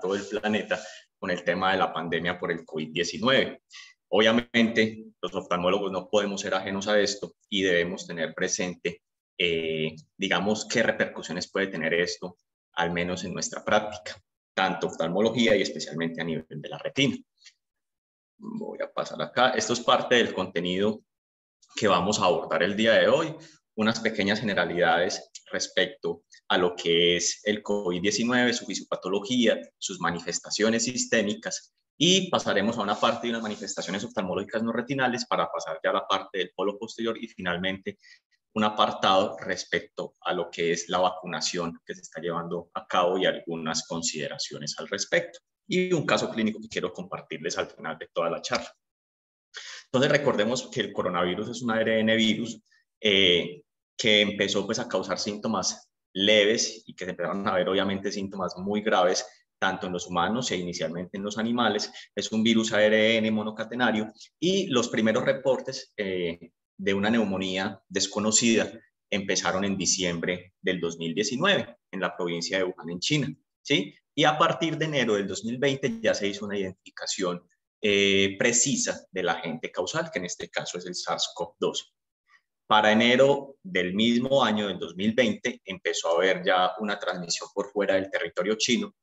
todo el planeta con el tema de la pandemia por el COVID-19. Obviamente, los oftalmólogos no podemos ser ajenos a esto y debemos tener presente, eh, digamos, qué repercusiones puede tener esto, al menos en nuestra práctica, tanto oftalmología y especialmente a nivel de la retina. Voy a pasar acá. Esto es parte del contenido que vamos a abordar el día de hoy, unas pequeñas generalidades respecto a lo que es el COVID-19, su fisiopatología, sus manifestaciones sistémicas y pasaremos a una parte de unas manifestaciones oftalmológicas no retinales para pasar ya a la parte del polo posterior y finalmente un apartado respecto a lo que es la vacunación que se está llevando a cabo y algunas consideraciones al respecto. Y un caso clínico que quiero compartirles al final de toda la charla. Entonces recordemos que el coronavirus es un ARN virus eh, que empezó pues a causar síntomas leves y que se empezaron a ver obviamente síntomas muy graves tanto en los humanos e inicialmente en los animales. Es un virus ARN monocatenario y los primeros reportes eh, de una neumonía desconocida empezaron en diciembre del 2019 en la provincia de Wuhan, en China. ¿sí? Y a partir de enero del 2020 ya se hizo una identificación eh, precisa del agente causal, que en este caso es el SARS-CoV-2. Para enero del mismo año, del 2020, empezó a haber ya una transmisión por fuera del territorio chino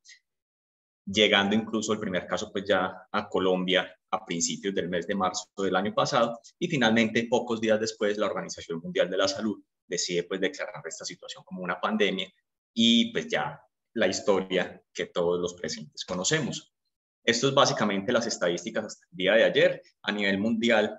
llegando incluso el primer caso pues ya a Colombia a principios del mes de marzo del año pasado y finalmente pocos días después la Organización Mundial de la Salud decide pues declarar esta situación como una pandemia y pues ya la historia que todos los presentes conocemos. Esto es básicamente las estadísticas hasta el día de ayer. A nivel mundial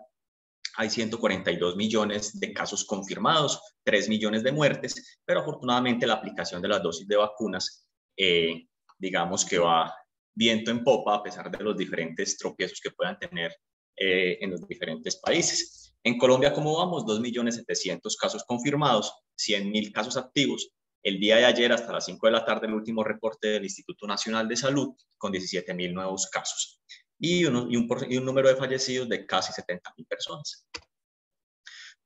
hay 142 millones de casos confirmados, 3 millones de muertes, pero afortunadamente la aplicación de las dosis de vacunas eh, digamos que va viento en popa a pesar de los diferentes tropiezos que puedan tener eh, en los diferentes países. En Colombia, ¿cómo vamos? 2.700.000 casos confirmados, 100.000 casos activos. El día de ayer, hasta las 5 de la tarde, el último reporte del Instituto Nacional de Salud con 17.000 nuevos casos y, uno, y, un, y un número de fallecidos de casi 70.000 personas.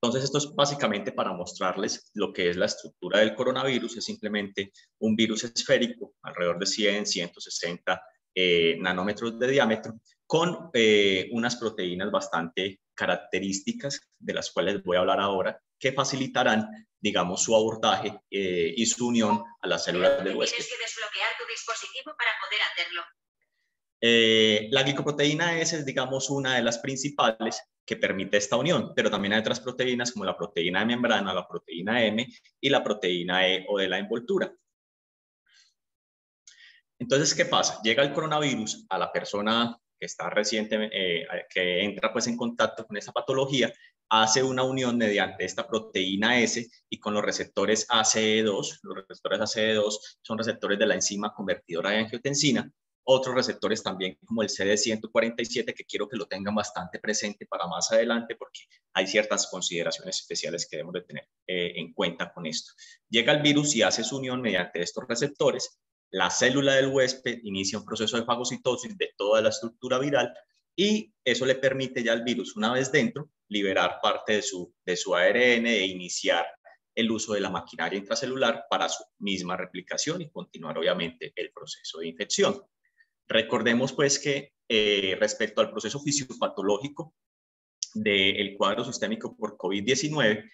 Entonces, esto es básicamente para mostrarles lo que es la estructura del coronavirus. Es simplemente un virus esférico, alrededor de 100, 160 eh, nanómetros de diámetro, con eh, unas proteínas bastante características, de las cuales voy a hablar ahora, que facilitarán, digamos, su abordaje eh, y su unión a las células del huésped. Tienes que desbloquear tu dispositivo para poder hacerlo. La glicoproteína S es, digamos, una de las principales que permite esta unión, pero también hay otras proteínas como la proteína de membrana, la proteína M y la proteína E o de la envoltura. Entonces, ¿qué pasa? Llega el coronavirus a la persona que está reciente, eh, que entra pues en contacto con esta patología, hace una unión mediante esta proteína S y con los receptores ACE2. Los receptores ACE2 son receptores de la enzima convertidora de angiotensina otros receptores también como el CD147 que quiero que lo tengan bastante presente para más adelante porque hay ciertas consideraciones especiales que debemos de tener eh, en cuenta con esto. Llega el virus y hace su unión mediante estos receptores. La célula del huésped inicia un proceso de fagocitosis de toda la estructura viral y eso le permite ya al virus, una vez dentro, liberar parte de su, de su ARN e iniciar el uso de la maquinaria intracelular para su misma replicación y continuar obviamente el proceso de infección. Recordemos pues que eh, respecto al proceso fisiopatológico del cuadro sistémico por COVID-19,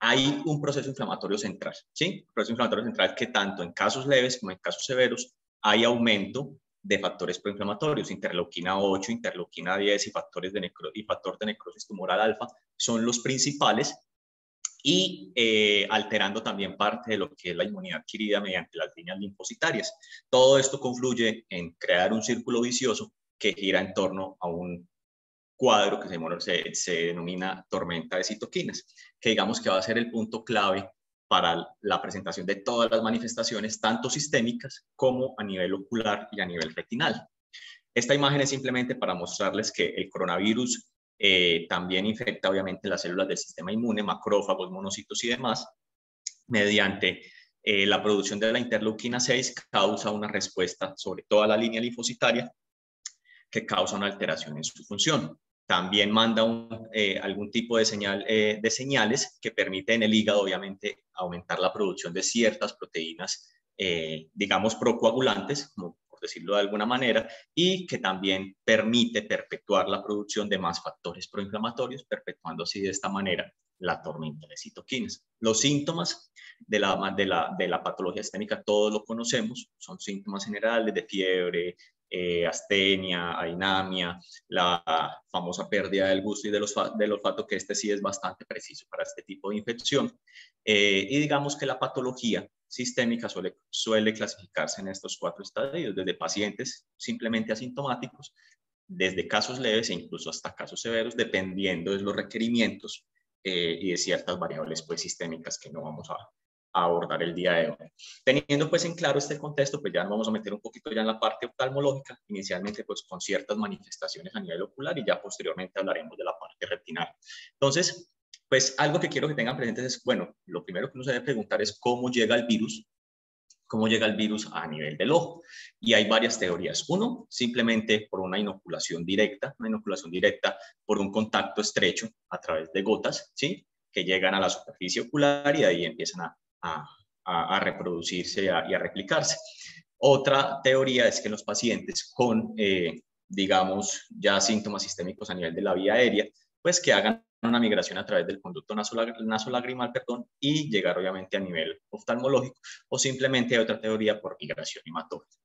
hay un proceso inflamatorio central, ¿sí? proceso inflamatorio central que tanto en casos leves como en casos severos hay aumento de factores proinflamatorios, interleuquina 8, interleuquina 10 y, factores de necro y factor de necrosis tumoral alfa son los principales y eh, alterando también parte de lo que es la inmunidad adquirida mediante las líneas linfocitarias. Todo esto confluye en crear un círculo vicioso que gira en torno a un cuadro que se, se, denomina tormenta de citoquinas, que digamos que va a ser el punto clave para la presentación de todas las manifestaciones, tanto sistémicas como a nivel ocular y a nivel retinal. Esta imagen es simplemente para mostrarles que el coronavirus eh, también infecta obviamente las células del sistema inmune, macrófagos, monocitos y demás, mediante eh, la producción de la interleuquina 6 causa una respuesta sobre toda la línea linfocitaria que causa una alteración en su función. También manda eh, algún tipo de, señal, de señales que permite en el hígado, obviamente, aumentar la producción de ciertas proteínas, digamos, procoagulantes, como decirlo de alguna manera, y que también permite perpetuar la producción de más factores proinflamatorios, perpetuando así de esta manera la tormenta de citoquinas. Los síntomas de la, de la, de la patología sistémica todos lo conocemos, son síntomas generales de fiebre, eh, astenia, ainamia, la famosa pérdida del gusto y del, olfato, que este sí es bastante preciso para este tipo de infección. Eh, y digamos que la patología sistémica suele, clasificarse en estos cuatro estadios, desde pacientes simplemente asintomáticos, desde casos leves e incluso hasta casos severos, dependiendo de los requerimientos eh, y de ciertas variables pues, sistémicas que no vamos a, abordar el día de hoy. Teniendo pues en claro este contexto, pues ya nos vamos a meter un poquito ya en la parte oftalmológica, inicialmente pues con ciertas manifestaciones a nivel ocular y ya posteriormente hablaremos de la parte retinal. Entonces, pues algo que quiero que tengan presentes es, bueno, lo primero que uno se debe preguntar es cómo llega el virus, cómo llega el virus a nivel del ojo. Y hay varias teorías. Uno, simplemente por una inoculación directa, una inoculación directa por un contacto estrecho a través de gotas, ¿sí? Que llegan a la superficie ocular y ahí empiezan a, a, reproducirse y a, replicarse. Otra teoría es que los pacientes con, eh, digamos, ya síntomas sistémicos a nivel de la vía aérea, pues que hagan una migración a través del conducto nasolagrimal perdón, y llegar obviamente a nivel oftalmológico, o simplemente hay otra teoría por migración hematógena.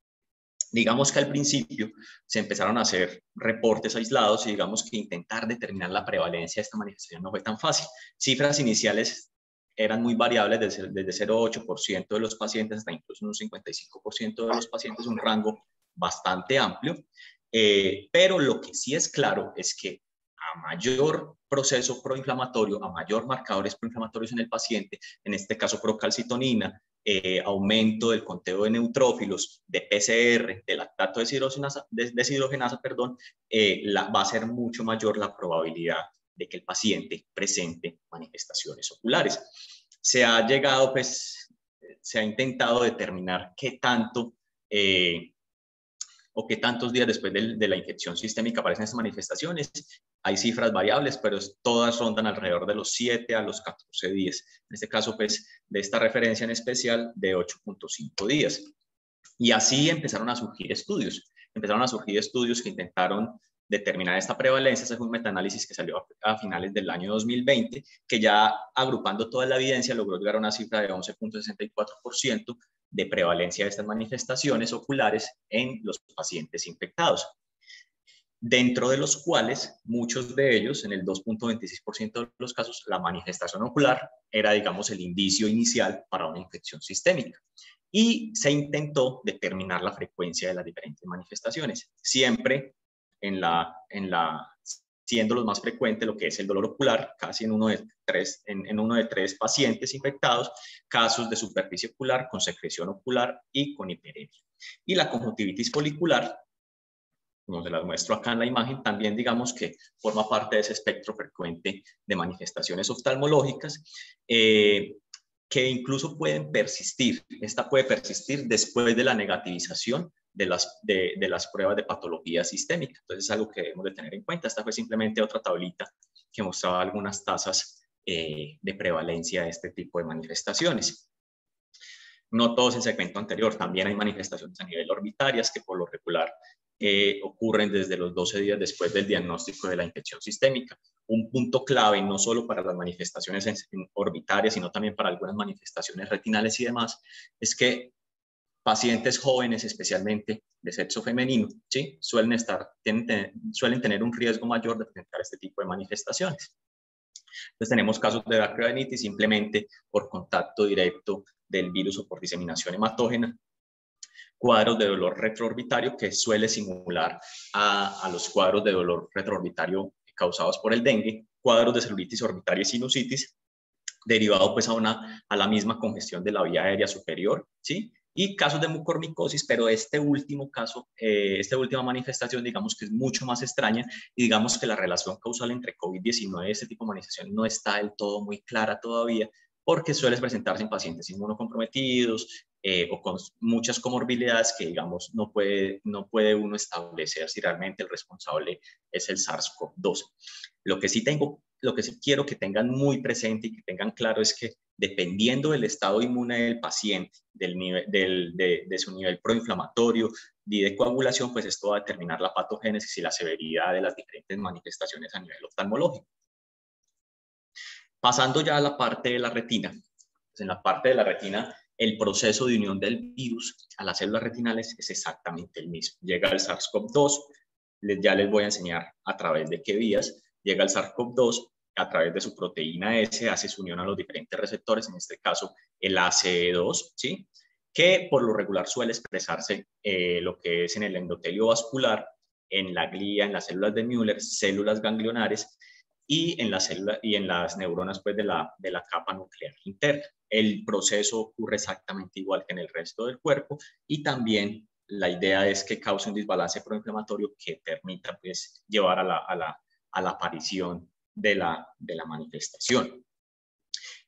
Digamos que al principio se empezaron a hacer reportes aislados y digamos que intentar determinar la prevalencia de esta manifestación no fue tan fácil. Cifras iniciales eran muy variables desde, desde 0,8% de los pacientes hasta incluso un 55% de los pacientes, un rango bastante amplio. Eh, pero lo que sí es claro es que a mayor proceso proinflamatorio, a mayor marcadores proinflamatorios en el paciente, en este caso procalcitonina, eh, aumento del conteo de neutrófilos, de PCR, de lactato deshidrogenasa, perdón, eh, la, va a ser mucho mayor la probabilidad de que el paciente presente manifestaciones oculares. Se ha llegado, pues, se ha intentado determinar qué tanto eh, o qué tantos días después de, la infección sistémica aparecen esas manifestaciones. Hay cifras variables, pero todas rondan alrededor de los 7 a los 14 días. En este caso, pues, de esta referencia en especial, de 8.5 días. Y así empezaron a surgir estudios. Empezaron a surgir estudios que intentaron determinar esta prevalencia. Fue un metaanálisis que salió a, finales del año 2020, que ya agrupando toda la evidencia logró llegar a una cifra de 11.64% de prevalencia de estas manifestaciones oculares en los pacientes infectados, dentro de los cuales muchos de ellos, en el 2.26% de los casos, la manifestación ocular era, digamos, el indicio inicial para una infección sistémica. Y se intentó determinar la frecuencia de las diferentes manifestaciones, siempre en la, en la, siendo lo más frecuente lo que es el dolor ocular, casi en uno de tres, en, uno de tres pacientes infectados, casos de superficie ocular con secreción ocular y con hiperemia. Y la conjuntivitis folicular, como se las muestro acá en la imagen, también digamos que forma parte de ese espectro frecuente de manifestaciones oftalmológicas. Eh, que incluso pueden persistir. Esta puede persistir después de la negativización de las, de, las pruebas de patología sistémica. Entonces es algo que debemos de tener en cuenta. Esta fue simplemente otra tablita que mostraba algunas tasas eh, de prevalencia de este tipo de manifestaciones. No todos el segmento anterior, también hay manifestaciones a nivel orbitarias que por lo regular eh, ocurren desde los 12 días después del diagnóstico de la infección sistémica. Un punto clave, no solo para las manifestaciones orbitarias, sino también para algunas manifestaciones retinales y demás, es que pacientes jóvenes, especialmente de sexo femenino, ¿sí? suelen, estar, suelen tener un riesgo mayor de presentar este tipo de manifestaciones. Entonces tenemos casos de bacterianitis simplemente por contacto directo del virus o por diseminación hematógena, cuadros de dolor retroorbitario que suele simular a, a los cuadros de dolor retroorbitario causados por el dengue, cuadros de celulitis orbitaria y sinusitis, derivado pues a, una, a la misma congestión de la vía aérea superior, ¿sí? Y casos de mucormicosis, pero este último caso, eh, esta última manifestación, digamos que es mucho más extraña y digamos que la relación causal entre COVID-19 y este tipo de manifestación no está del todo muy clara todavía, porque suele presentarse en pacientes inmunocomprometidos eh, o con muchas comorbilidades que, digamos, no puede, no puede uno establecer si realmente el responsable es el SARS-CoV-2. Lo que sí tengo, lo que sí quiero que tengan muy presente y que tengan claro es que dependiendo del estado inmune del paciente, del nivel, de, su nivel proinflamatorio, de coagulación, pues esto va a determinar la patogénesis y la severidad de las diferentes manifestaciones a nivel oftalmológico. Pasando ya a la parte de la retina. Pues en la parte de la retina, el proceso de unión del virus a las células retinales es exactamente el mismo. Llega el SARS-CoV-2, ya les voy a enseñar a través de qué vías, llega el SARS-CoV-2 a través de su proteína S, hace su unión a los diferentes receptores, en este caso el ACE2, ¿sí? que por lo regular suele expresarse eh, lo que es en el endotelio vascular, en la glía, en las células de Müller, células ganglionares y en, la célula, y en las neuronas pues, de, la, de la capa nuclear interna. El proceso ocurre exactamente igual que en el resto del cuerpo y también la idea es que cause un desbalance proinflamatorio que permita pues, llevar a la, a la, a la aparición de la, de la manifestación.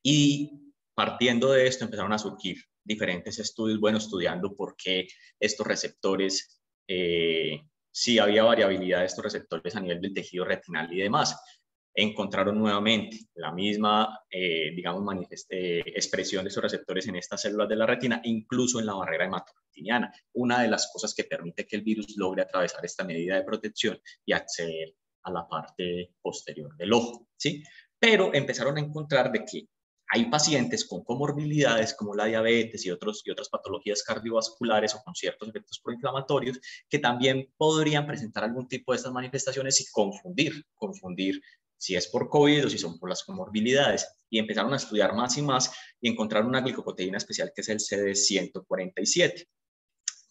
Y partiendo de esto empezaron a surgir diferentes estudios, bueno, estudiando por qué estos receptores, eh, si había variabilidad de estos receptores a nivel del tejido retinal y demás. Encontraron nuevamente la misma, eh, digamos, eh, expresión de esos receptores en estas células de la retina, incluso en la barrera hematoretiniana, una de las cosas que permite que el virus logre atravesar esta medida de protección y acceder a la parte posterior del ojo, ¿sí? Pero empezaron a encontrar de que hay pacientes con comorbilidades como la diabetes y, otros, y otras patologías cardiovasculares o con ciertos efectos proinflamatorios que también podrían presentar algún tipo de estas manifestaciones y confundir, confundir si es por COVID o si son por las comorbilidades. Y empezaron a estudiar más y más y encontraron una glicoproteína especial que es el CD147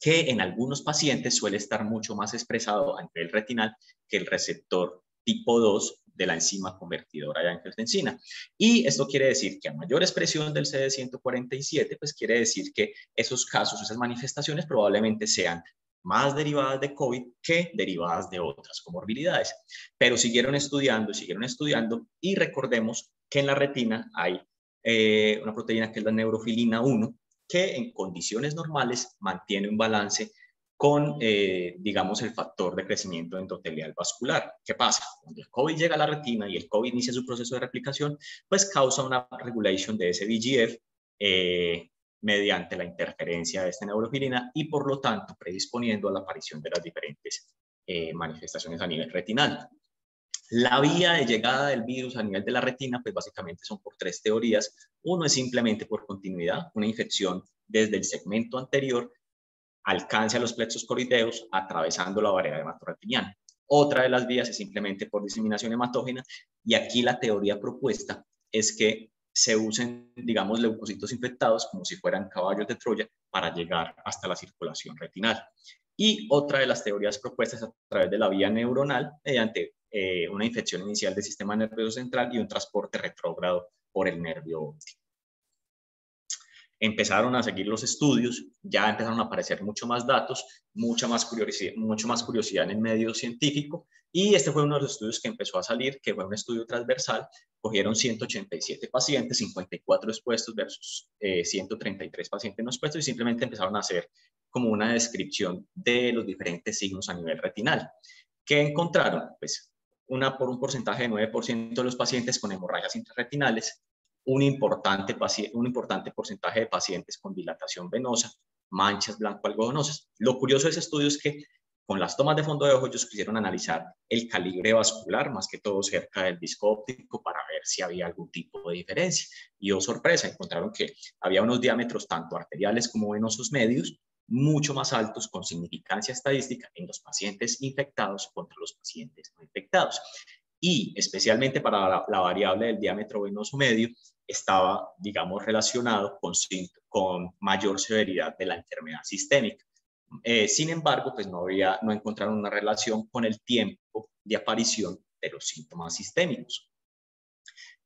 que en algunos pacientes suele estar mucho más expresado a nivel retinal que el receptor tipo 2 de la enzima convertidora de angiotensina. Y esto quiere decir que a mayor expresión del CD147, pues quiere decir que esos casos, esas manifestaciones probablemente sean más derivadas de COVID que derivadas de otras comorbilidades. Pero siguieron estudiando, siguieron estudiando y recordemos que en la retina hay eh, una proteína que es la neurofilina 1, que en condiciones normales mantiene un balance con, eh, digamos, el factor de crecimiento endotelial vascular. ¿Qué pasa? Cuando el COVID llega a la retina y el COVID inicia su proceso de replicación, pues causa una regulación de ese VGF eh, mediante la interferencia de esta neurofilina y por lo tanto predisponiendo a la aparición de las diferentes eh, manifestaciones a nivel retinal. La vía de llegada del virus a nivel de la retina, pues básicamente son por tres teorías. Uno es simplemente por continuidad, una infección desde el segmento anterior alcance a los plexos corideos atravesando la barrera hematoretiniana. Otra de las vías es simplemente por diseminación hematógena y aquí la teoría propuesta es que se usen, digamos, leucocitos infectados como si fueran caballos de Troya para llegar hasta la circulación retinal. Y otra de las teorías propuestas a través de la vía neuronal mediante eh, una infección inicial del sistema nervioso central y un transporte retrógrado por el nervio óptico. Empezaron a seguir los estudios, ya empezaron a aparecer mucho más datos, mucha más curiosidad, mucho más curiosidad en el medio científico y este fue uno de los estudios que empezó a salir, que fue un estudio transversal. Cogieron 187 pacientes, 54 expuestos versus 133 eh, pacientes no expuestos y simplemente empezaron a hacer como una descripción de los diferentes signos a nivel retinal. ¿Qué encontraron? Pues una por un porcentaje de 9% de los pacientes con hemorragias intrarretinales, un importante, un importante porcentaje de pacientes con dilatación venosa, manchas blanco-algodonosas. Lo curioso de ese estudio es que con las tomas de fondo de ojo ellos quisieron analizar el calibre vascular, más que todo cerca del disco óptico, para ver si había algún tipo de diferencia. Y oh sorpresa, encontraron que había unos diámetros tanto arteriales como venosos medios mucho más altos con significancia estadística en los pacientes infectados contra los pacientes no infectados. Y especialmente para la, variable del diámetro venoso medio, estaba, digamos, relacionado con, con mayor severidad de la enfermedad sistémica. Eh, sin embargo, pues no, había, no encontraron una relación con el tiempo de aparición de los síntomas sistémicos.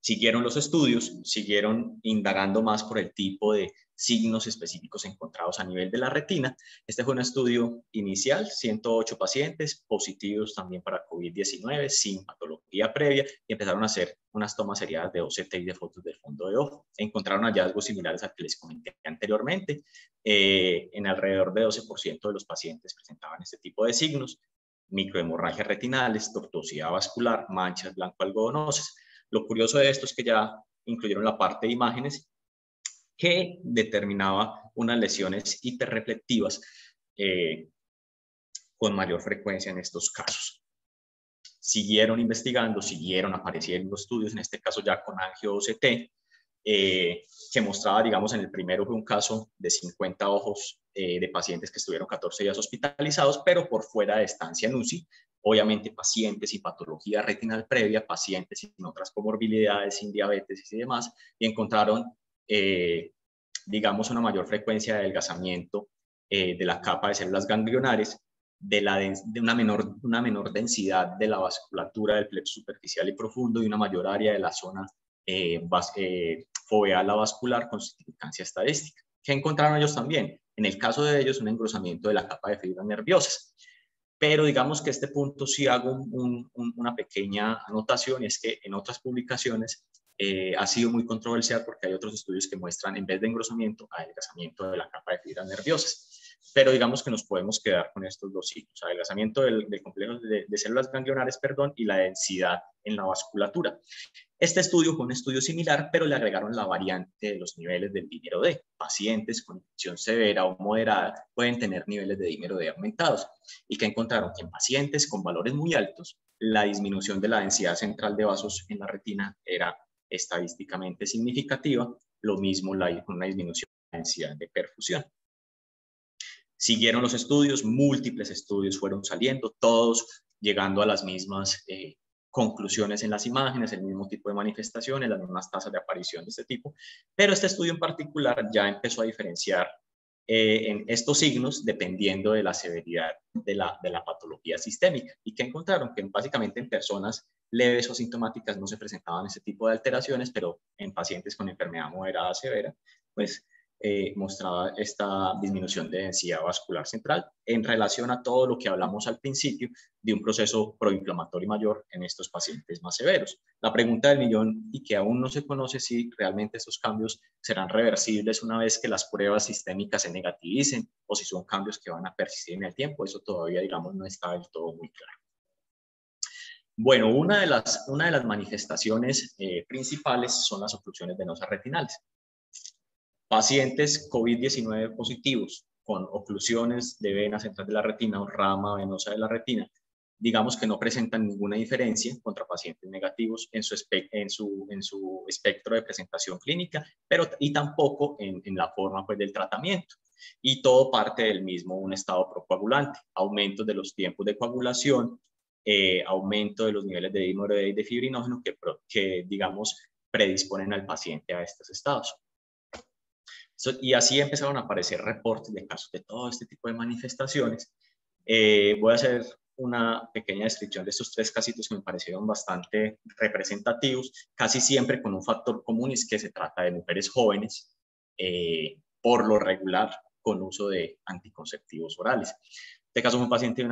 Siguieron los estudios, siguieron indagando más por el tipo de signos específicos encontrados a nivel de la retina. Este fue un estudio inicial, 108 pacientes positivos también para COVID-19, sin patología previa, y empezaron a hacer unas tomas seriadas de OCT y de fotos del fondo de ojo. Encontraron hallazgos similares al que les comenté anteriormente. Eh, en alrededor de 12% de los pacientes presentaban este tipo de signos, microhemorragias retinales, tortuosidad vascular, manchas blanco-algodonosas. Lo curioso de esto es que ya incluyeron la parte de imágenes que determinaba unas lesiones hiperreflectivas eh, con mayor frecuencia en estos casos. Siguieron investigando, siguieron apareciendo estudios, en este caso ya con angio-OCT, eh, que mostraba, digamos, en el primero fue un caso de 50 ojos eh, de pacientes que estuvieron 14 días hospitalizados, pero por fuera de estancia en UCI, obviamente pacientes sin patología retinal previa, pacientes sin otras comorbilidades, sin diabetes y demás, y encontraron, eh, digamos, una mayor frecuencia de adelgazamiento de la capa de células ganglionares, de, una, menor, una menor densidad de la vasculatura del plexo superficial y profundo y una mayor área de la zona eh, foveal vascular con significancia estadística. ¿Qué encontraron ellos también? En el caso de ellos, un engrosamiento de la capa de fibras nerviosas. Pero digamos que este punto sí hago una pequeña anotación y es que en otras publicaciones eh, ha sido muy controversial porque hay otros estudios que muestran en vez de engrosamiento, adelgazamiento de la capa de fibras nerviosas pero digamos que nos podemos quedar con estos dos sitios, adelgazamiento del, del complejo de, células ganglionares, perdón, y la densidad en la vasculatura. Este estudio fue un estudio similar, pero le agregaron la variante de los niveles del dímero D. Pacientes con infección severa o moderada pueden tener niveles de dímero D aumentados. ¿Y que encontraron? Que en pacientes con valores muy altos, la disminución de la densidad central de vasos en la retina era estadísticamente significativa, lo mismo la, una disminución de la densidad de perfusión. Siguieron los estudios, múltiples estudios fueron saliendo, todos llegando a las mismas eh, conclusiones en las imágenes, el mismo tipo de manifestaciones, las mismas tasas de aparición de este tipo, pero este estudio en particular ya empezó a diferenciar eh, en estos signos dependiendo de la severidad de la, de la patología sistémica. ¿Y que encontraron? Que básicamente en personas leves o sintomáticas no se presentaban ese tipo de alteraciones, pero en pacientes con enfermedad moderada severa, pues eh, mostraba esta disminución de densidad vascular central en relación a todo lo que hablamos al principio de un proceso proinflamatorio mayor en estos pacientes más severos. La pregunta del millón y que aún no se conoce si realmente estos cambios serán reversibles una vez que las pruebas sistémicas se negativicen o si son cambios que van a persistir en el tiempo, eso todavía, digamos, no está del todo muy claro. Bueno, una de las, una de las manifestaciones eh, principales son las oclusiones venosas retinales. Pacientes COVID-19 positivos con oclusiones de vena central de la retina o rama venosa de la retina, digamos que no presentan ninguna diferencia contra pacientes negativos en su, en su, en su espectro de presentación clínica, pero y tampoco en, en la forma pues, del tratamiento. Y todo parte del mismo, un estado procoagulante, aumento de los tiempos de coagulación, eh, aumento de los niveles de dímero y de fibrinógeno que, que, digamos, predisponen al paciente a estos estados y así empezaron a aparecer reportes de casos de todo este tipo de manifestaciones. Eh, voy a hacer una pequeña descripción de estos tres casitos que me parecieron bastante representativos, casi siempre con un factor común, es que se trata de mujeres jóvenes, eh, por lo regular, con uso de anticonceptivos orales. Este caso fue un paciente de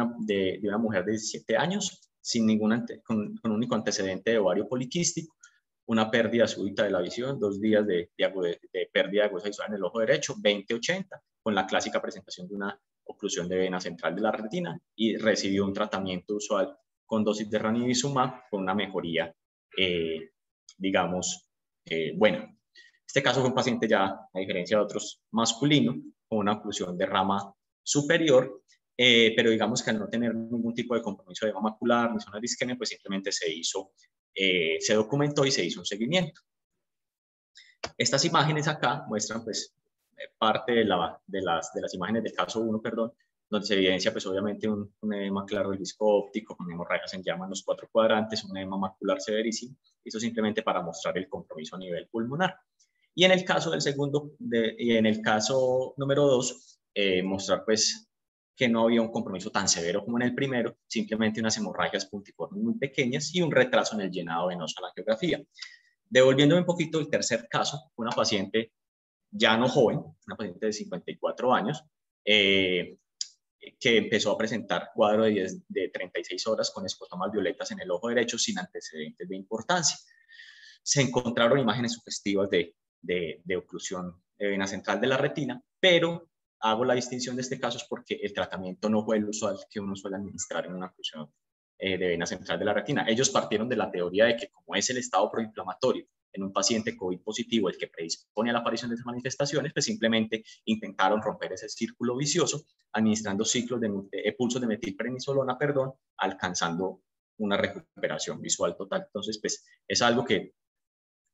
una, mujer de 17 años, sin ningún con, único antecedente de ovario poliquístico, una pérdida súbita de la visión, dos días de, de, pérdida de hueso visual en el ojo derecho, 20-80, con la clásica presentación de una oclusión de vena central de la retina y recibió un tratamiento usual con dosis de ranibizumab con una mejoría, eh, digamos, eh, buena. Este caso fue un paciente ya, a diferencia de otros masculinos, con una oclusión de rama superior, eh, pero digamos que al no tener ningún tipo de compromiso de macular ni zona de isquemia, pues simplemente se hizo eh, se documentó y se hizo un seguimiento. Estas imágenes acá muestran pues eh, parte de, la, de, las, de las imágenes del caso 1, perdón, donde se evidencia pues obviamente un, edema claro del disco óptico con hemorragias en llama en los cuatro cuadrantes, un edema macular severísimo, eso simplemente para mostrar el compromiso a nivel pulmonar. Y en el caso del segundo, y en el caso número 2, eh, mostrar pues que no había un compromiso tan severo como en el primero, simplemente unas hemorragias puntiformes muy pequeñas y un retraso en el llenado venoso a la geografía. Devolviéndome un poquito el tercer caso, una paciente ya no joven, una paciente de 54 años, eh, que empezó a presentar cuadro de, de 36 horas con escotomas violetas en el ojo derecho sin antecedentes de importancia. Se encontraron imágenes sugestivas de, de, de oclusión de vena central de la retina, pero hago la distinción de este caso es porque el tratamiento no fue el usual que uno suele administrar en una oclusión eh, de vena central de la retina. Ellos partieron de la teoría de que como es el estado proinflamatorio en un paciente COVID positivo, el que predispone a la aparición de esas manifestaciones, pues simplemente intentaron romper ese círculo vicioso, administrando ciclos de, de pulsos de metilprednisolona, perdón, alcanzando una recuperación visual total. Entonces, pues es algo que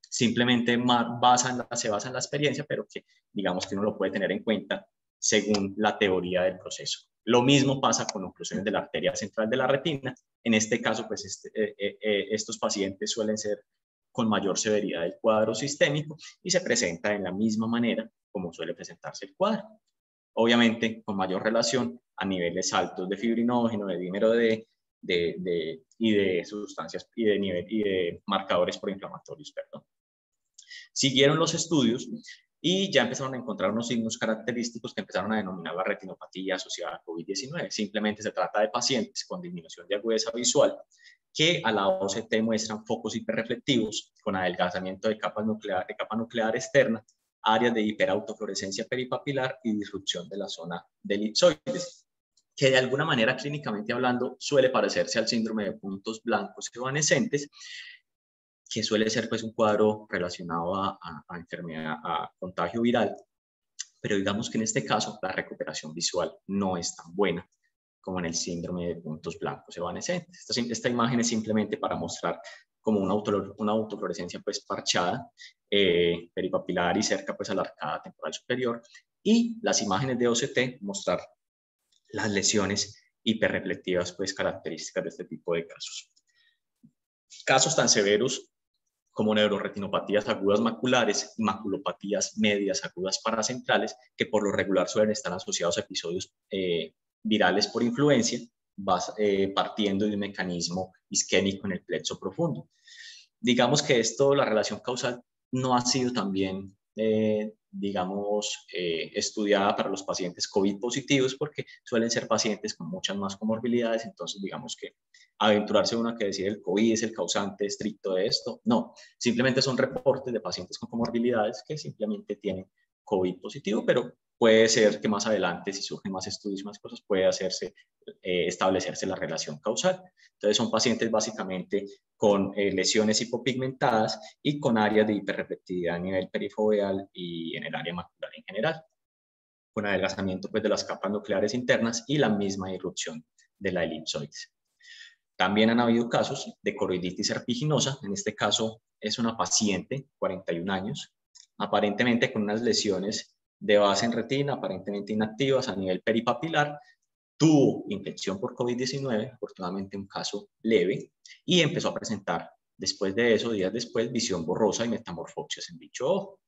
simplemente se basa en la experiencia, pero que digamos que uno lo puede tener en cuenta según la teoría del proceso. Lo mismo pasa con oclusiones de la arteria central de la retina. En este caso, pues este, eh, eh, eh, estos pacientes suelen ser con mayor severidad del cuadro sistémico y se presenta en la misma manera como suele presentarse el cuadro. Obviamente, con mayor relación a niveles altos de fibrinógeno, de dímero D, de, y de sustancias y de, nivel, y de marcadores proinflamatorios. Perdón. Siguieron los estudios y ya empezaron a encontrar unos signos característicos que empezaron a denominar la retinopatía asociada a COVID-19. Simplemente se trata de pacientes con disminución de agudeza visual que a la OCT muestran focos hiperreflectivos con adelgazamiento de capa nuclear, de capa nuclear externa, áreas de hiperautofluorescencia peripapilar y disrupción de la zona del elipsoides que de alguna manera clínicamente hablando suele parecerse al síndrome de puntos blancos evanescentes, que suele ser pues un cuadro relacionado a, enfermedad, a contagio viral, pero digamos que en este caso la recuperación visual no es tan buena como en el síndrome de puntos blancos evanescentes. Esta, esta imagen es simplemente para mostrar como una, auto, una autofluorescencia pues parchada, eh, peripapilar y cerca pues a la arcada temporal superior, y las imágenes de OCT mostrar las lesiones hiperreflectivas, pues características de este tipo de casos. Casos tan severos como neuroretinopatías agudas maculares maculopatías medias agudas paracentrales, que por lo regular suelen estar asociados a episodios eh, virales por influencia, eh, partiendo de un mecanismo isquémico en el plexo profundo. Digamos que esto, la relación causal, no ha sido también eh, digamos, eh, estudiada para los pacientes COVID positivos porque suelen ser pacientes con muchas más comorbilidades, entonces digamos que aventurarse uno a que decir el COVID es el causante estricto de esto, no, simplemente son reportes de pacientes con comorbilidades que simplemente tienen COVID positivo, pero puede ser que más adelante, si surgen más estudios, más cosas, puede hacerse, eh, establecerse la relación causal. Entonces son pacientes básicamente con eh, lesiones hipopigmentadas y con áreas de hiperreflectividad a nivel perifoveal y en el área macular en general, con adelgazamiento pues, de las capas nucleares internas y la misma irrupción de la elipsoides. También han habido casos de coroiditis serpiginosa, en este caso es una paciente, 41 años, aparentemente con unas lesiones de base en retina, aparentemente inactivas a nivel peripapilar, tuvo infección por COVID-19, afortunadamente un caso leve, y empezó a presentar después de eso, días después, visión borrosa y metamorfosis en dicho ojo.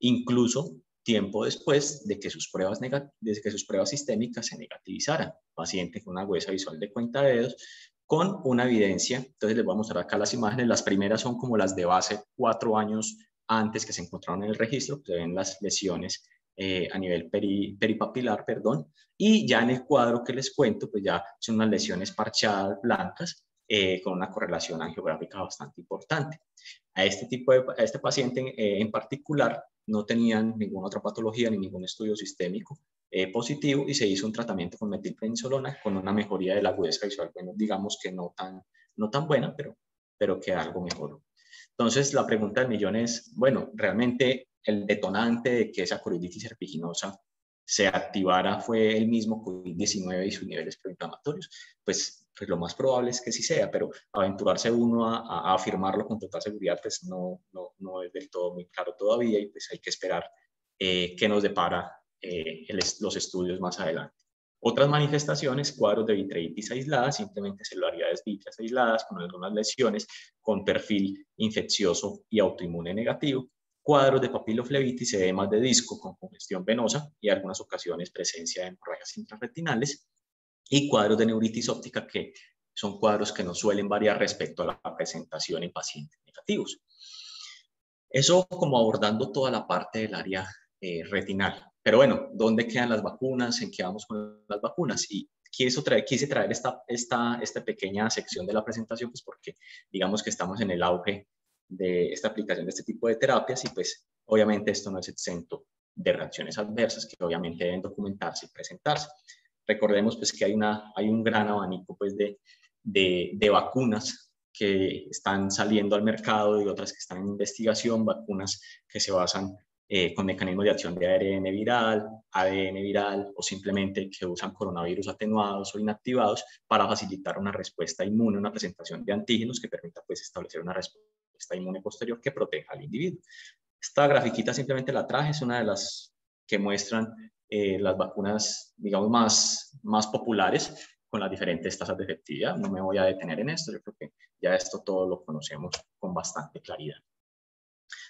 Incluso tiempo después de que sus pruebas, desde que sus pruebas sistémicas se negativizaran. Paciente con una huesa visual de cuenta de dedos, con una evidencia. Entonces les voy a mostrar acá las imágenes. Las primeras son como las de base cuatro años antes que se encontraron en el registro, que ven las lesiones eh, a nivel peripapilar, perdón, y ya en el cuadro que les cuento, pues ya son unas lesiones parchadas blancas eh, con una correlación angiográfica bastante importante. A este tipo de, a este paciente eh, en particular no tenían ninguna otra patología ni ningún estudio sistémico positivo y se hizo un tratamiento con metilprednisolona con una mejoría de la agudeza visual, bueno, digamos que no tan, no tan buena, pero, pero que algo mejoró. Entonces, la pregunta del millón es, bueno, realmente el detonante de que esa coriditis serpiginosa se activara fue el mismo COVID-19 y sus niveles proinflamatorios, pues, pues, lo más probable es que sí sea, pero aventurarse uno a, afirmarlo con total seguridad, pues no, no, no, es del todo muy claro todavía y pues hay que esperar eh, qué nos depara eh, los estudios más adelante. Otras manifestaciones, cuadros de vitreitis aisladas, simplemente celularidades vítreas aisladas con algunas lesiones con perfil infeccioso y autoinmune negativo, cuadros de papiloflebitis, edemas de disco con congestión venosa y algunas ocasiones presencia de hemorragias intrarretinales y cuadros de neuritis óptica que son cuadros que no suelen variar respecto a la presentación en pacientes negativos. Eso como abordando toda la parte del área eh, retinal. Pero bueno, ¿dónde quedan las vacunas? ¿En qué vamos con las vacunas? Y quise traer, quise traer esta, esta, esta pequeña sección de la presentación, pues porque digamos que estamos en el auge de esta aplicación de este tipo de terapias y pues obviamente esto no es exento de reacciones adversas que obviamente deben documentarse y presentarse. Recordemos pues que hay, una, hay un gran abanico pues de, de, de vacunas que están saliendo al mercado y otras que están en investigación, vacunas que se basan eh, con mecanismos de acción de ARN viral, ADN viral o simplemente que usan coronavirus atenuados o inactivados para facilitar una respuesta inmune, una presentación de antígenos que permita pues, establecer una respuesta inmune posterior que proteja al individuo. Esta grafiquita simplemente la traje, es una de las que muestran eh, las vacunas, digamos, más, más populares con las diferentes tasas de efectividad. No me voy a detener en esto, yo creo que ya esto todo lo conocemos con bastante claridad.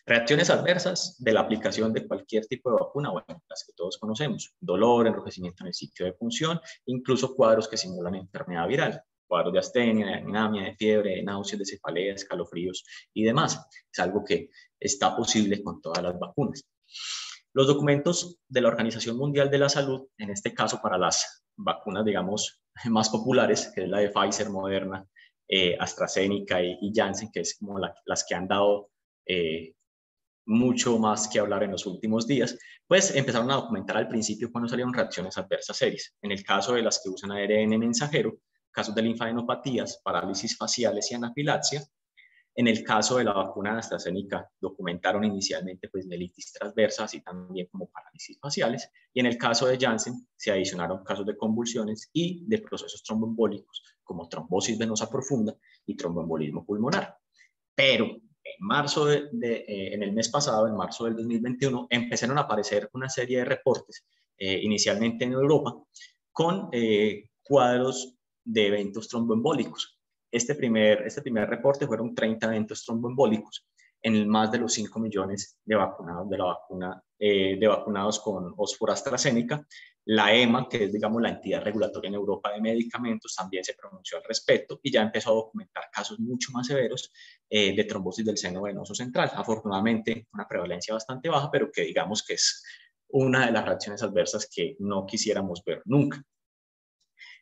Reacciones adversas de la aplicación de cualquier tipo de vacuna, bueno, las que todos conocemos, dolor, enrojecimiento en el sitio de función, incluso cuadros que simulan enfermedad viral, cuadros de astenia, de anemia, de fiebre, de náuseas, de cefalea, escalofríos y demás. Es algo que está posible con todas las vacunas. Los documentos de la Organización Mundial de la Salud, en este caso para las vacunas, digamos, más populares, que es la de Pfizer, Moderna, eh, AstraZeneca y, Janssen, que es como las que han dado eh, mucho más que hablar en los últimos días, pues empezaron a documentar al principio cuando salieron reacciones adversas serias. En el caso de las que usan ARN mensajero, casos de linfadenopatías, parálisis faciales y anafilaxia. En el caso de la vacuna de AstraZeneca, documentaron inicialmente pues melitis transversa, así también como parálisis faciales. Y en el caso de Janssen, se adicionaron casos de convulsiones y de procesos tromboembólicos, como trombosis venosa profunda y tromboembolismo pulmonar. Pero en marzo de, eh, en el mes pasado, en marzo del 2021, empezaron a aparecer una serie de reportes, eh, inicialmente en Europa, con eh, cuadros de eventos tromboembólicos. Este primer, este primer reporte fueron 30 eventos tromboembólicos en más de los 5 millones de vacunados de la vacuna de vacunados con Oxford AstraZeneca. La EMA, que es digamos la entidad regulatoria en Europa de medicamentos, también se pronunció al respecto y ya empezó a documentar casos mucho más severos eh, de trombosis del seno venoso central. Afortunadamente, una prevalencia bastante baja, pero que digamos que es una de las reacciones adversas que no quisiéramos ver nunca.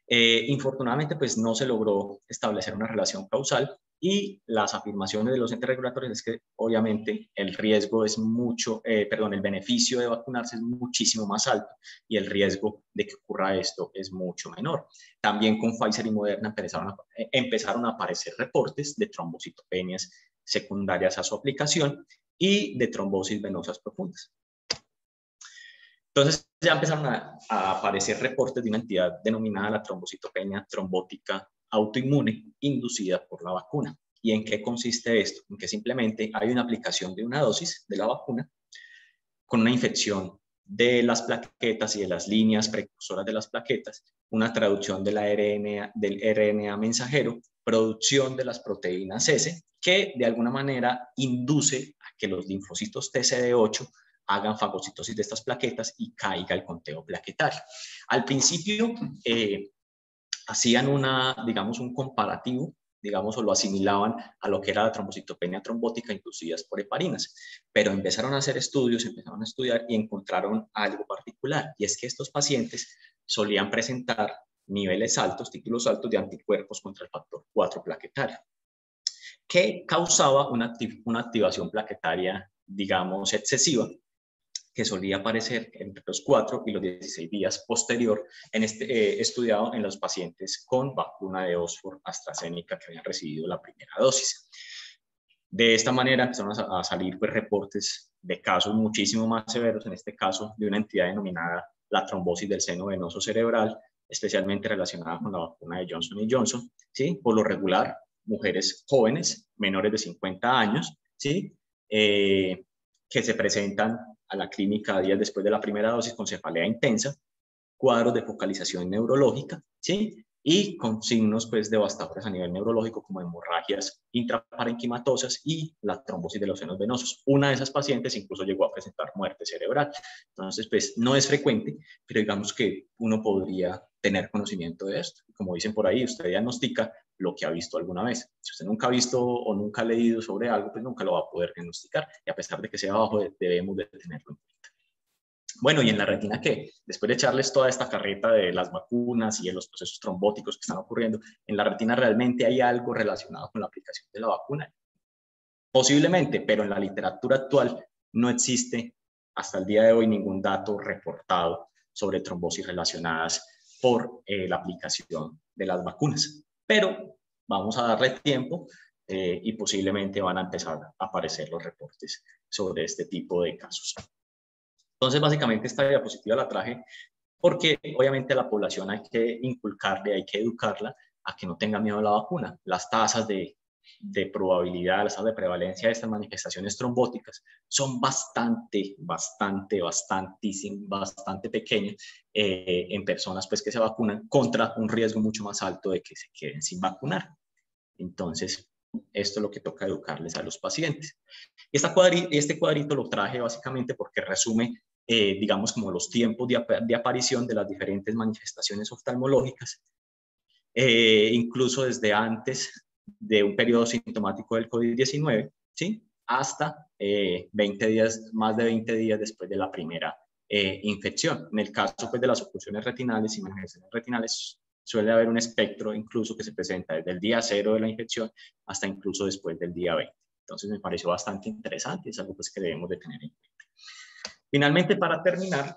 Eh, infortunadamente, pues no se logró establecer una relación causal y las afirmaciones de los entes regulatorios es que obviamente el riesgo es mucho, eh, perdón, el beneficio de vacunarse es muchísimo más alto y el riesgo de que ocurra esto es mucho menor. También con Pfizer y Moderna empezaron a, eh, empezaron a aparecer reportes de trombocitopenias secundarias a su aplicación y de trombosis venosas profundas. Entonces ya empezaron a, aparecer reportes de una entidad denominada la trombocitopenia trombótica autoinmune inducida por la vacuna. ¿Y en qué consiste esto? En que simplemente hay una aplicación de una dosis de la vacuna con una infección de las plaquetas y de las líneas precursoras de las plaquetas, una traducción de la del RNA mensajero, producción de las proteínas S, que de alguna manera induce a que los linfocitos TCD8 hagan fagocitosis de estas plaquetas y caiga el conteo plaquetario. Al principio, eh, hacían una, digamos, un comparativo, digamos, o lo asimilaban a lo que era la trombocitopenia trombótica inducidas por heparinas. Pero empezaron a hacer estudios, empezaron a estudiar y encontraron algo particular, y es que estos pacientes solían presentar niveles altos, títulos altos de anticuerpos contra el factor 4 plaquetario, que causaba una, una activación plaquetaria, digamos, excesiva, que solía aparecer entre los 4 y los 16 días posterior en este, eh, estudiado en los pacientes con vacuna de Oxford AstraZeneca que habían recibido la primera dosis. De esta manera empezaron a, salir pues, reportes de casos muchísimo más severos, en este caso de una entidad denominada la trombosis del seno venoso cerebral, especialmente relacionada con la vacuna de Johnson Johnson, ¿sí? Por lo regular, mujeres jóvenes, menores de 50 años, ¿sí? Eh, que se presentan a la clínica días después de la primera dosis con cefalea intensa, cuadros de focalización neurológica, ¿sí? Y con signos pues devastadores a nivel neurológico como hemorragias intraparenquimatosas y la trombosis de los senos venosos. Una de esas pacientes incluso llegó a presentar muerte cerebral. Entonces, pues no es frecuente, pero digamos que uno podría tener conocimiento de esto. Como dicen por ahí, usted diagnostica lo que ha visto alguna vez. Si usted nunca ha visto o nunca ha leído sobre algo, pues nunca lo va a poder diagnosticar. Y a pesar de que sea bajo, debemos de tenerlo en cuenta. Bueno, ¿y en la retina qué? Después de echarles toda esta carreta de las vacunas y de los procesos trombóticos que están ocurriendo, ¿en la retina realmente hay algo relacionado con la aplicación de la vacuna? Posiblemente, pero en la literatura actual no existe hasta el día de hoy ningún dato reportado sobre trombosis relacionadas por eh, la aplicación de las vacunas. Pero vamos a darle tiempo eh, y posiblemente van a empezar a aparecer los reportes sobre este tipo de casos. Entonces, básicamente esta diapositiva la traje porque obviamente la población hay que inculcarle, hay que educarla a que no tenga miedo a la vacuna. Las tasas de, de probabilidad, las tasas de prevalencia de estas manifestaciones trombóticas son bastante, bastante, bastantísimo, bastante pequeñas eh, en personas pues, que se vacunan contra un riesgo mucho más alto de que se queden sin vacunar. Entonces, esto es lo que toca educarles a los pacientes. Esta este cuadrito lo traje básicamente porque resume eh, digamos, como los tiempos de, aparición de las diferentes manifestaciones oftalmológicas, eh, incluso desde antes de un periodo sintomático del COVID-19, ¿sí? hasta 20 eh, días, más de 20 días después de la primera infección. En el caso pues, de las oclusiones retinales y manifestaciones retinales, suele haber un espectro incluso que se presenta desde el día cero de la infección hasta incluso después del día 20. Entonces me pareció bastante interesante, es algo pues, que debemos de tener en cuenta. Finalmente, para terminar,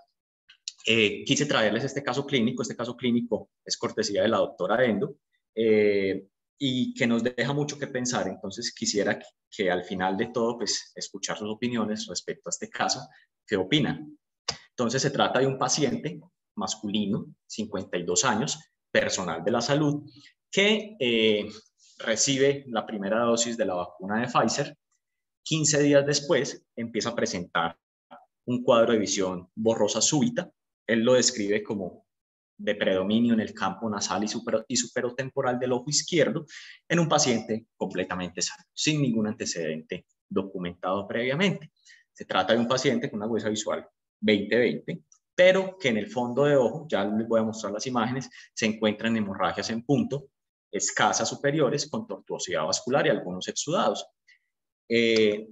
eh, quise traerles este caso clínico. Este caso clínico es cortesía de la doctora Endo eh, y que nos deja mucho que pensar. Entonces, quisiera que, al final de todo, pues, escuchar sus opiniones respecto a este caso. ¿Qué opinan? Entonces, se trata de un paciente masculino, 52 años, personal de la salud, que eh, recibe la primera dosis de la vacuna de Pfizer. 15 días después empieza a presentar un cuadro de visión borrosa súbita. Él lo describe como de predominio en el campo nasal y, super, y superotemporal del ojo izquierdo en un paciente completamente sano, sin ningún antecedente documentado previamente. Se trata de un paciente con una huesa visual 20-20, pero que en el fondo de ojo, ya les voy a mostrar las imágenes, se encuentran hemorragias en punto, escasas superiores con tortuosidad vascular y algunos exudados. Eh,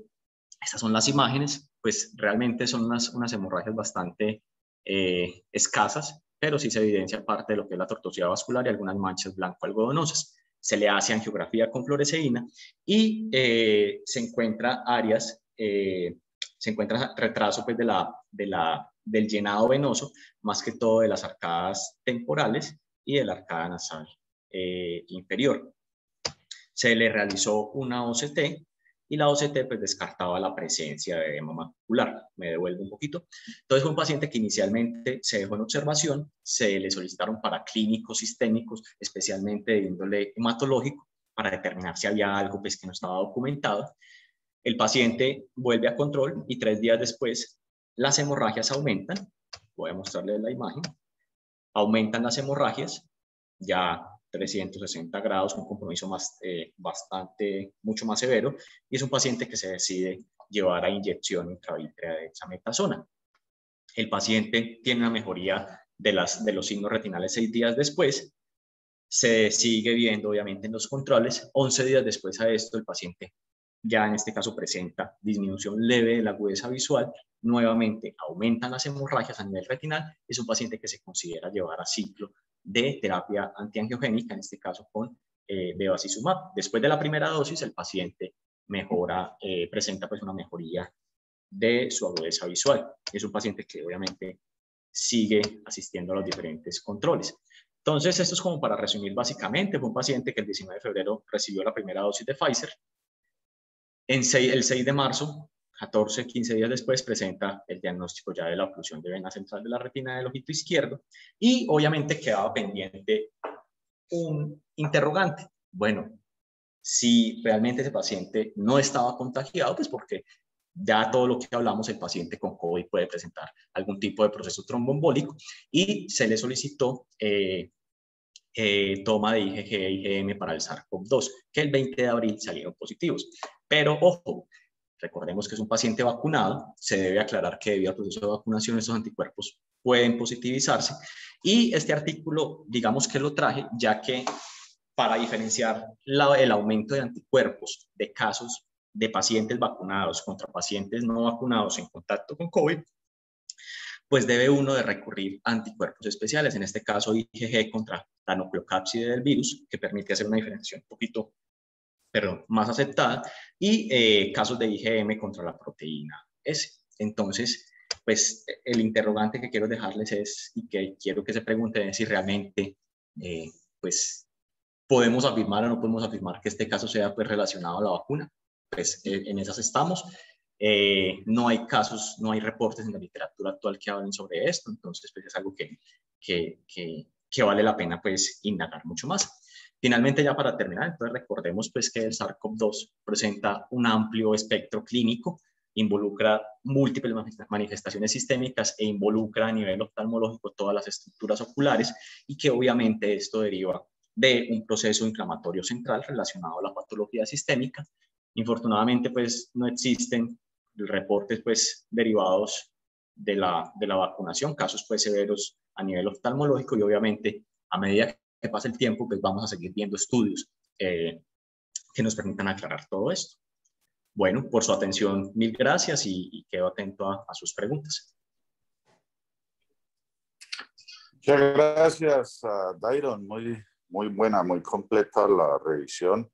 estas son las imágenes, pues realmente son unas, unas hemorragias bastante eh, escasas, pero sí se evidencia parte de lo que es la tortuosidad vascular y algunas manchas blanco-algodonosas. Se le hace angiografía con fluoresceína y eh, se encuentra áreas, eh, se encuentra retraso pues, de la, de la, del llenado venoso, más que todo de las arcadas temporales y de la arcada nasal inferior. Se le realizó una OCT y la OCT pues descartaba la presencia de edema macular. Me devuelvo un poquito. Entonces fue un paciente que inicialmente se dejó en observación, se le solicitaron para clínicos sistémicos, especialmente de índole hematológico, para determinar si había algo pues, que no estaba documentado. El paciente vuelve a control y tres días después las hemorragias aumentan. Voy a mostrarle la imagen. Aumentan las hemorragias, ya 360 grados, un compromiso más, eh, bastante, mucho más severo, y es un paciente que se decide llevar a inyección intravítrea de exametasona. El paciente tiene una mejoría de, las, de los signos retinales seis días después, se sigue viendo obviamente en los controles, 11 días después a esto el paciente ya en este caso presenta disminución leve de la agudeza visual, nuevamente aumentan las hemorragias a nivel retinal, es un paciente que se considera llevar a ciclo de terapia antiangiogénica, en este caso con eh, bevacizumab. Después de la primera dosis, el paciente mejora, eh, presenta pues una mejoría de su agudeza visual. Es un paciente que obviamente sigue asistiendo a los diferentes controles. Entonces, esto es como para resumir básicamente, fue un paciente que el 19 de febrero recibió la primera dosis de Pfizer. En el 6 de marzo 14, 15 días después presenta el diagnóstico ya de la oclusión de vena central de la retina del ojito izquierdo y obviamente quedaba pendiente un interrogante. Bueno, si realmente ese paciente no estaba contagiado, pues porque ya todo lo que hablamos, el paciente con COVID puede presentar algún tipo de proceso tromboembólico y se le solicitó eh, eh, toma de IgG e IgM para el SARS-CoV-2, que el 20 de abril salieron positivos. Pero ojo, Recordemos que es un paciente vacunado, se debe aclarar que debido al proceso de vacunación esos anticuerpos pueden positivizarse. Y este artículo, digamos que lo traje, ya que para diferenciar el aumento de anticuerpos de casos de pacientes vacunados contra pacientes no vacunados en contacto con COVID, pues debe uno de recurrir a anticuerpos especiales, en este caso IgG contra la nucleocápside del virus, que permite hacer una diferenciación un poquito perdón, más aceptada, y eh, casos de IgM contra la proteína S. Entonces, pues el interrogante que quiero dejarles es, y que quiero que se pregunten si realmente, eh, pues, podemos afirmar o no podemos afirmar que este caso sea pues, relacionado a la vacuna. Pues eh, en esas estamos. Eh, no hay casos, no hay reportes en la literatura actual que hablen sobre esto, entonces pues, es algo que, que, que, que vale la pena pues indagar mucho más. Finalmente, ya para terminar, entonces recordemos pues que el SARS-CoV-2 presenta un amplio espectro clínico, involucra múltiples manifestaciones sistémicas e involucra a nivel oftalmológico todas las estructuras oculares y que obviamente esto deriva de un proceso inflamatorio central relacionado a la patología sistémica. Infortunadamente, pues no existen reportes pues derivados de la, de la vacunación, casos pues severos a nivel oftalmológico y obviamente a medida que pase el tiempo pues vamos a seguir viendo estudios eh, que nos permitan aclarar todo esto. Bueno, por su atención, mil gracias y, quedo atento a, a, sus preguntas. Muchas gracias, Dairon. Muy, muy buena, muy completa la revisión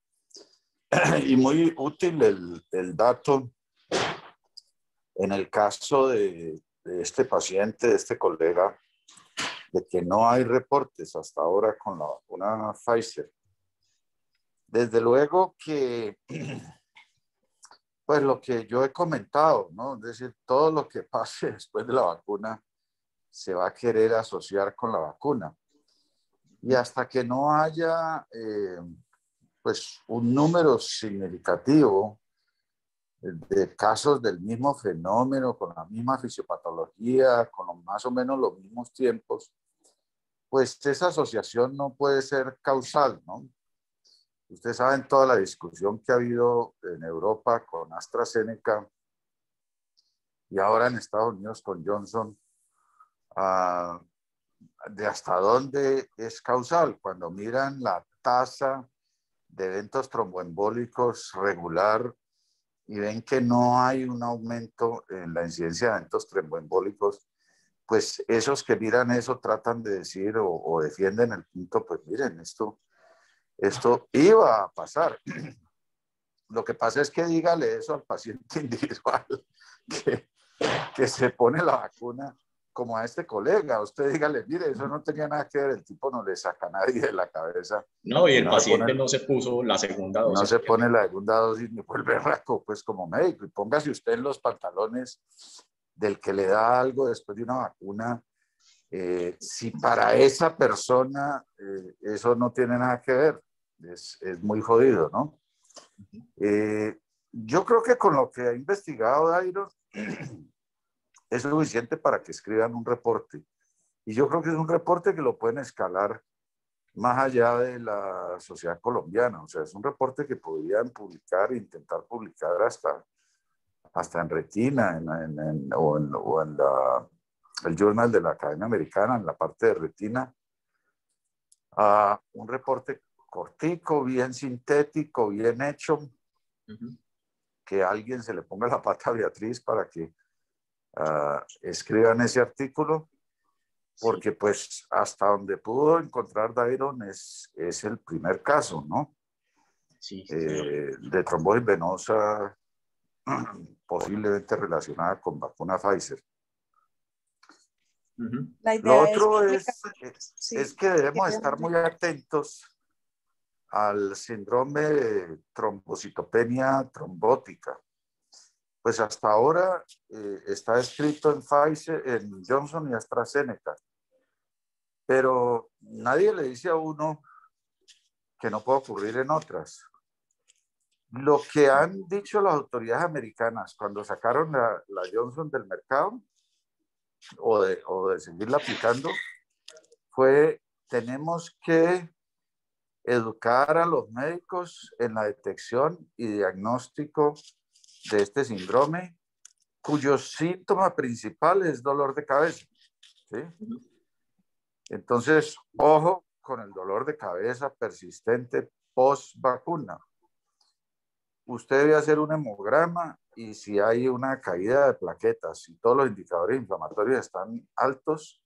y muy útil el, el dato en el caso de, de, este paciente, de este colega, de que no hay reportes hasta ahora con la vacuna Pfizer. Desde luego que, pues lo que yo he comentado, ¿no? Es decir, todo lo que pase después de la vacuna se va a querer asociar con la vacuna. Y hasta que no haya, eh, pues, un número significativo de casos del mismo fenómeno, con la misma fisiopatología, con más o menos los mismos tiempos, pues esa asociación no puede ser causal, ¿no? Ustedes saben toda la discusión que ha habido en Europa con AstraZeneca y ahora en Estados Unidos con Johnson, uh, de hasta dónde es causal. Cuando miran la tasa de eventos tromboembólicos regular y ven que no hay un aumento en la incidencia de eventos tromboembólicos, pues esos que miran eso tratan de decir o, defienden el punto, pues miren, esto, esto iba a pasar. Lo que pasa es que dígale eso al paciente individual que, que se pone la vacuna como a este colega, usted dígale, mire, eso no tenía nada que ver, el tipo no le saca a nadie de la cabeza. No, y el paciente no se puso la segunda dosis. No se pone la segunda dosis ni vuelve raco, pues como médico, y póngase usted en los pantalones del que le da algo después de una vacuna, eh, si para esa persona eh, eso no tiene nada que ver, es, es muy jodido, ¿no? Eh, yo creo que con lo que ha investigado Dairo, es suficiente para que escriban un reporte. Y yo creo que es un reporte que lo pueden escalar más allá de la sociedad colombiana. O sea, es un reporte que podrían publicar, intentar publicar hasta, hasta en Retina en, o en, la, el Journal de la Academia Americana, en la parte de Retina. Uh, un reporte cortico, bien sintético, bien hecho, que alguien se le ponga la pata a Beatriz para que uh, escriban ese artículo, porque pues hasta donde pudo encontrar Dairon es, es el primer caso, ¿no? Sí, eh, de trombosis venosa posiblemente relacionada con vacuna Pfizer. Lo otro es, es, que debemos estar muy atentos al síndrome de trombocitopenia trombótica pues hasta ahora eh, está escrito en Pfizer, en Johnson y AstraZeneca. Pero nadie le dice a uno que no puede ocurrir en otras. Lo que han dicho las autoridades americanas cuando sacaron la, Johnson del mercado o de, seguirla aplicando fue tenemos que educar a los médicos en la detección y diagnóstico de este síndrome, cuyo síntoma principal es dolor de cabeza. Entonces, ojo con el dolor de cabeza persistente post vacuna. Usted debe hacer un hemograma y si hay una caída de plaquetas y todos los indicadores inflamatorios están altos,